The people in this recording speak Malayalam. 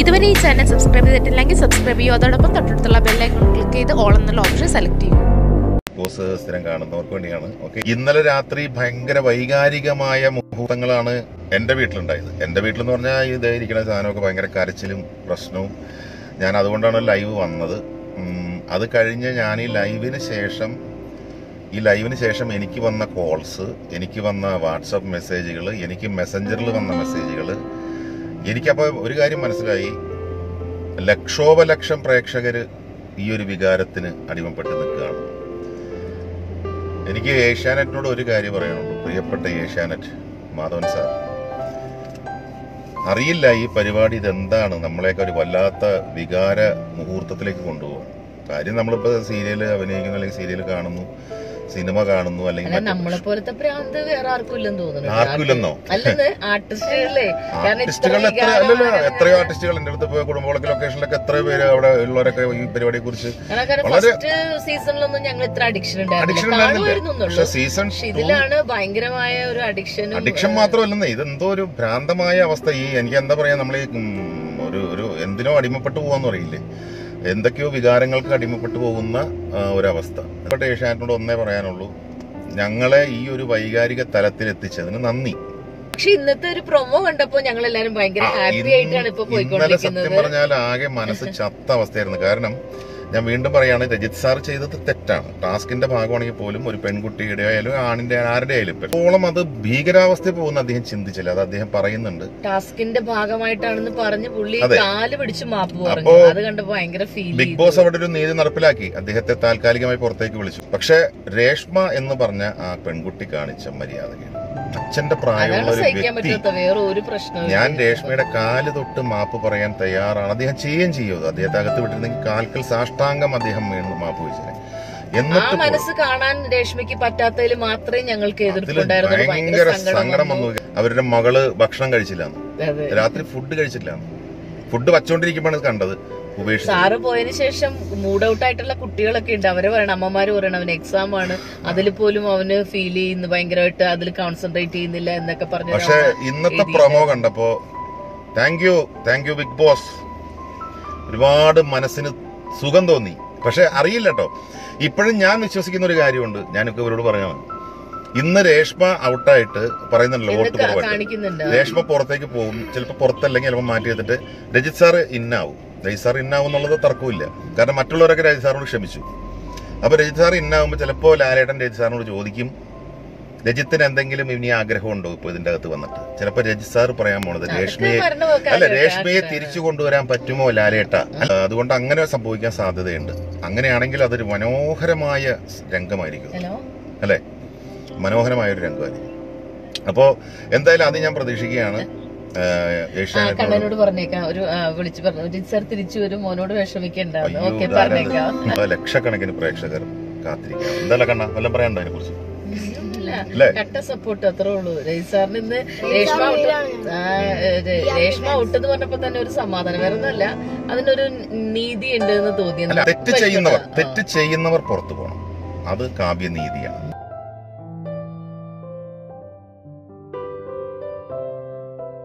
ഇതുവരെ ഈ ചാനൽ സബ്സ്ക്രൈബ് ചെയ്തിട്ടില്ലെങ്കിൽ സബ്സ്ക്രൈബ് ചെയ്യൂ. അതോടൊപ്പം തൊട്ടടുത്തുള്ള ബെല്ലൈക്കൺ ക്ലിക്ക് ചെയ്ത് ഓൾ എന്നുള്ള ഓപ്ഷൻ സെലക്ട് ചെയ്യൂ. സ്ഥിരം കാണുന്നവർക്ക് വേണ്ടിയാണ്. ഓക്കെ ഇന്നലെ രാത്രി ഭയങ്കര വൈകാരികമായ മുഹൂർത്തങ്ങളാണ് എന്റെ വീട്ടിലുണ്ടായത്. എന്റെ വീട്ടിലെന്ന് പറഞ്ഞാൽ ഇത് ഇരിക്കുന്ന സാധനമൊക്കെ ഭയങ്കര കരച്ചിലും പ്രശ്നവും. ഞാൻ അതുകൊണ്ടാണ് ലൈവ് വന്നത്. അത് കഴിഞ്ഞ് ഞാൻ ഈ ലൈവിന് ശേഷം ഈ ലൈവിന് ശേഷം എനിക്ക് വന്ന കോൾസ് എനിക്ക് വന്ന വാട്സപ്പ് മെസ്സേജുകൾ എനിക്ക് മെസ്സഞ്ചറിൽ വന്ന മെസ്സേജുകൾ എനിക്കപ്പോൾ ഒരു കാര്യം മനസ്സിലായി. ലക്ഷോപലക്ഷം പ്രേക്ഷകർ ഈ ഒരു വികാരത്തിന് അടിമപ്പെട്ട് നിൽക്കുകയാണ്. എനിക്ക് ഏഷ്യാനെറ്റിനോട് ഒരു കാര്യം പറയാനുള്ളൂ പ്രിയപ്പെട്ട ഏഷ്യാനെറ്റ് മാധവൻ സാർ. അറിയില്ല ഈ പരിപാടി ഇതെന്താണ്? നമ്മളെയൊക്കെ ഒരു വല്ലാത്ത വികാര മുഹൂർത്തത്തിലേക്ക് കൊണ്ടുപോകും. കാര്യം നമ്മളിപ്പോൾ സീരിയൽ അഭിനയിക്കുന്നു അല്ലെങ്കിൽ സീരിയൽ കാണുന്നു. സിനിമ കാണുന്നു അല്ലെങ്കിൽ നമ്മളെ പോലത്തെ പ്രാന്ത് വേറെ ആർക്കും ഇല്ലെന്ന് തോന്നുന്നു. ആർക്കും ഇല്ലെന്നോ? അല്ലെന്ന് ആർട്ടിസ്റ്റുകളെ ആർട്ടിസ്റ്റുകൾ എത്ര അല്ലല്ലോ എത്രയോ ആർട്ടിസ്റ്റുകൾ എന്റെ അടുത്ത് പോയ കുടുംബങ്ങളൊക്കെ ലൊക്കേഷനിലൊക്കെ എത്ര പേര് അവിടെ ഉള്ളവരൊക്കെ ഈ പരിപാടിയെ കുറിച്ച് വളരെ- സീസണിലൊന്നും ഞങ്ങൾ ഇത്ര അഡിക്ഷൻ പക്ഷെ സീസൺ ഇതിലാണ് ഭയങ്കരമായ ഒരു അഡിക്ഷൻ അഡിക്ഷൻ മാത്രമല്ലെന്നേ ഇതെന്തോ ഒരു ഭ്രാന്തമായ അവസ്ഥ. ഈ എനിക്ക് എന്താ പറയാ നമ്മൾ ഒരു ഒരു എന്തിനോ അടിമപ്പെട്ടു പോവാന്ന് പറയില്ലേ? എന്തൊക്കെയോ വികാരങ്ങൾക്ക് അടിമപ്പെട്ടു പോകുന്ന ഒരവസ്ഥ. ഇവിടെ ഏഷ്യാനോട് ഒന്നേ പറയാനുള്ളൂ. ഞങ്ങളെ ഈ ഒരു വൈകാരിക തലത്തിൽ എത്തിച്ചതിന് നന്ദി. പക്ഷെ ഇന്നത്തെ ഒരു പ്രൊമോ കണ്ടപ്പോ ഞങ്ങൾ എല്ലാരും ഭയങ്കര ഹാപ്പി ആയിട്ടാണ് ഇപ്പൊ പോയിക്കൊണ്ടിരിക്കുന്നത്. സത്യം പറഞ്ഞാൽ ആകെ മനസ്സ് ചത്ത അവസ്ഥയായിരുന്നു. കാരണം ഞാൻ വീണ്ടും പറയുകയാണ് രജിത് സാർ ചെയ്തത് തെറ്റാണ്. ടാസ്കിന്റെ ഭാഗമാണെങ്കിൽ പോലും ഒരു പെൺകുട്ടിയുടെ ആയാലും ആണിന്റെ ആരുടെ ആയാലും ഇപ്പോളം അത് ഭീകരാവസ്ഥ പോകുന്ന അദ്ദേഹം ചിന്തിച്ചില്ല. അത് അദ്ദേഹം പറയുന്നുണ്ട്. ടാസ്കിന്റെ ഭാഗമായിട്ടാണെന്ന് പറഞ്ഞ് പുള്ളി. കാൽ പിടിച്ച് മാപ്പ് അപ്പോ അത് കണ്ടപ്പോ ഭയങ്കര ഫീൽ ബിഗ് ബോസ് അവിടെ ഒരു നീതി നടപ്പിലാക്കി. അദ്ദേഹത്തെ താൽക്കാലികമായി പുറത്തേക്ക് വിളിച്ചു. പക്ഷെ രേഷ്മ എന്ന് പറഞ്ഞ ആ പെൺകുട്ടി കാണിച്ച മര്യാദയാണ് അച്ഛന്റെ പ്രായമുള്ള ഒരു വ്യക്തി. ഞാൻ രേഷ്മയുടെ കാൽ തൊട്ട് മാപ്പ് പറയാൻ തയ്യാറാണ്. അദ്ദേഹം ചെയ്യുകയും ചെയ്യും അദ്ദേഹത്തെ അകത്ത് വിട്ടിരുന്നെങ്കിൽ കാൽക്കൽ സാഷ്ടാംഗം അദ്ദേഹം വീണ് മാപ്പ് വെച്ചേ ആ മനസ്സ് കാണാൻ രേഷ്മയ്ക്ക് പറ്റാത്തതിൽ മാത്രമേ ഞങ്ങൾക്ക് ഭയങ്കര സങ്കടം വന്നു. അവരുടെ മകൾ ഭക്ഷണം കഴിച്ചില്ല രാത്രി ഫുഡ് കഴിച്ചില്ല ഫുഡ് വച്ചോണ്ടിരിക്കുമ്പോഴാണ് കണ്ടത്. സാറ് പോയതിന് ശേഷം മൂഡ് ഔട്ട് ആയിട്ടുള്ള കുട്ടികളൊക്കെ ഉണ്ട്. അവരെ പറയണം അമ്മമാര് പറയണം അവന് എക്സാം ആണ്. അതിൽ പോലും അവന് ഫീൽ ചെയ്യുന്നു ഭയങ്കരമായിട്ട് അതിൽ കോൺസെൻട്രേറ്റ് ചെയ്യുന്നില്ല എന്നൊക്കെ പറഞ്ഞു പക്ഷേ ഇന്നത്തെ പ്രൊമോ കണ്ടപ്പോ thank you thank you big boss ഒരുപാട് മനസ്സിന് സുഖം തോന്നി. പക്ഷെ അറിയില്ല കേട്ടോ ഇപ്പോഴും ഞാൻ വിശ്വസിക്കുന്ന ഒരു കാര്യമുണ്ട്. ഞാനൊക്കെ ഇവരോട് പറഞ്ഞാൽ ഇന്ന് രേഷ്മ ഔട്ടായിട്ട് പറയുന്നുണ്ടല്ലോ വോട്ട് കുറവായിട്ട് രേഷ്മ പുറത്തേക്ക് പോകും. ചിലപ്പോൾ പുറത്തല്ലെങ്കിൽ ചിലപ്പോൾ മാറ്റി വെച്ചിട്ട് രജിത് സാറ് ഇന്നാവും രജിത് സാർ ഇന്നാവും എന്നുള്ളത് തർക്കമില്ല കാരണം മറ്റുള്ളവരൊക്കെ രജിത് സാറിനോട് ക്ഷമിച്ചു. അപ്പോൾ രജിത് സാർ ഇന്നാവുമ്പോൾ ചിലപ്പോൾ ലാലേട്ടൻ രജിത് സാറിനോട് ചോദിക്കും രജിത്തിന് എന്തെങ്കിലും ഇനി ആഗ്രഹമുണ്ടോ ഇപ്പോൾ ഇതിന്റെ അകത്ത് വന്നിട്ട്? ചിലപ്പോൾ രജിത് സാർ പറയാൻ പോണത് രേഷ്മയെ അല്ല രേഷ്മയെ തിരിച്ചു കൊണ്ടുവരാൻ പറ്റുമോ ലാലേട്ട? അതുകൊണ്ട് അങ്ങനെ സംഭവിക്കാൻ സാധ്യതയുണ്ട്. അങ്ങനെയാണെങ്കിൽ അതൊരു മനോഹരമായ രംഗമായിരിക്കും. അല്ലേ? മനോഹരമായൊരു മനോഹരമായ ഒരു രംഗമായിരിക്കും. അപ്പോൾ എന്തായാലും അത് ഞാൻ പ്രതീക്ഷിക്കുകയാണ്. കണ്ണനോട് പറഞ്ഞേക്കാം. ഒരു വിളിച്ചു പറഞ്ഞു. സാർ തിരിച്ചു വരും മോനോട് വിഷമിക്കണ്ടാന്ന് ഓക്കെ പറഞ്ഞേക്കാം. ലക്ഷക്കണക്കിന് പ്രേക്ഷകർ കാത്തിരിക്കാം എന്തായാലും കണ്ണ? വല്ലതും പറയാനുണ്ടോ അതിനെ കുറിച്ച്. കട്ട സപ്പോർട്ട് അത്രേ ഉള്ളൂ. രജി സാറിന് ഇന്ന് രേഷ്മ രേഷ്മ ഔട്ട് എന്ന് പറഞ്ഞപ്പോ തന്നെ ഒരു സമാധാനം. വേറെ ഒന്നല്ല അതിനൊരു നീതി ഉണ്ട് എന്ന് തോന്നിയത് തെറ്റ് ചെയ്യുന്നവർ തെറ്റ് ചെയ്യുന്നവർ പുറത്തു പോകണം. അത് കാവ്യനീതിയാണ്.